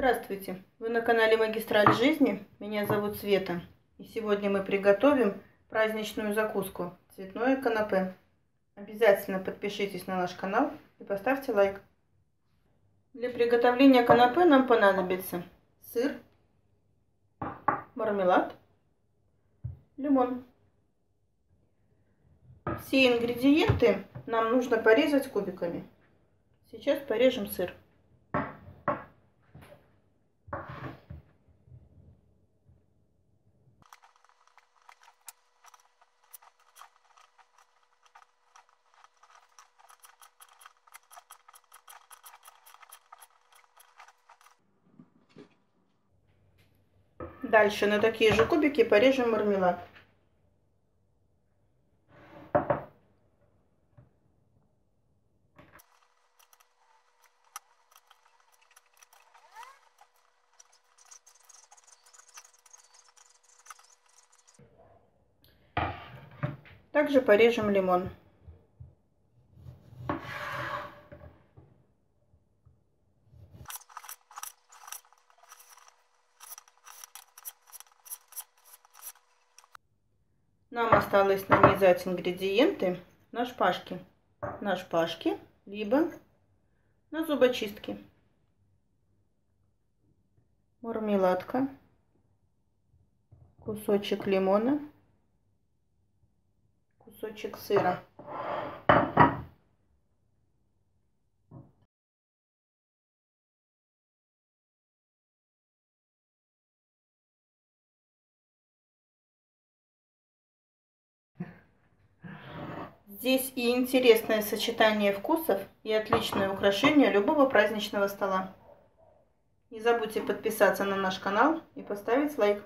Здравствуйте! Вы на канале Магистраль жизни. Меня зовут Света. И сегодня мы приготовим праздничную закуску – цветное канапе. Обязательно подпишитесь на наш канал и поставьте лайк. Для приготовления канапе нам понадобится сыр, мармелад, лимон. Все ингредиенты нам нужно порезать кубиками. Сейчас порежем сыр. Дальше на такие же кубики порежем мармелад. Также порежем лимон. Нам осталось нанизать ингредиенты на шпажки. На шпажки, либо на зубочистки. Мармеладка, кусочек лимона, кусочек сыра. Здесь и интересное сочетание вкусов, и отличное украшение любого праздничного стола. Не забудьте подписаться на наш канал и поставить лайк.